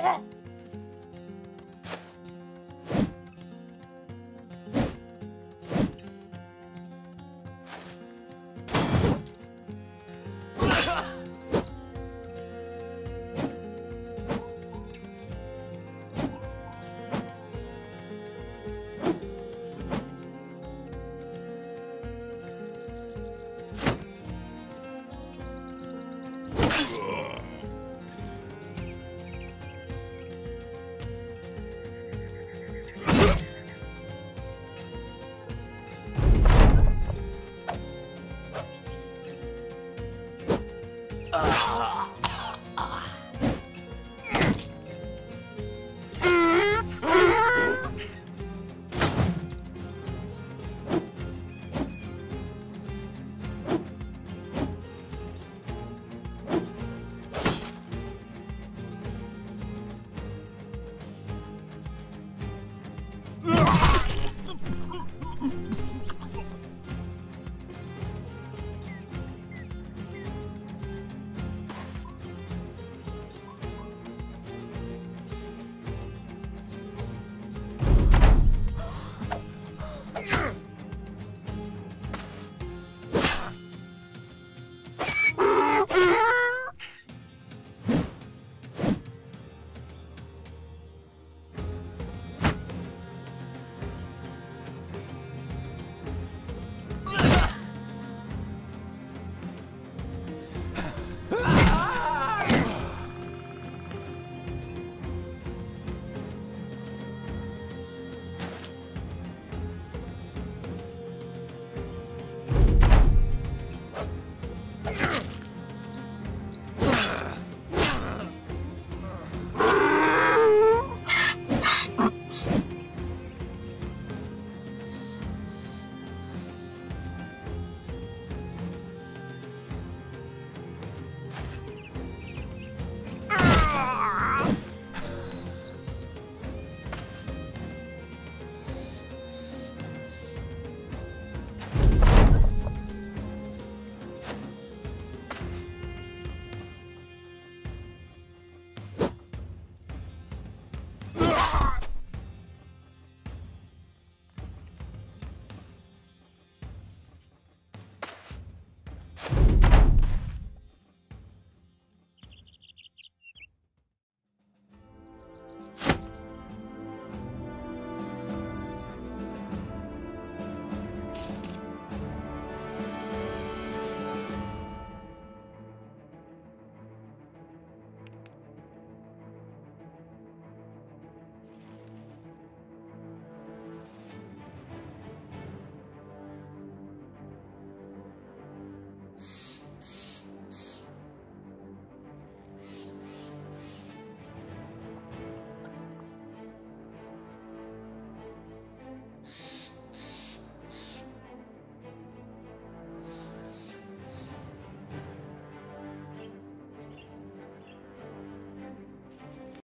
よ Uh.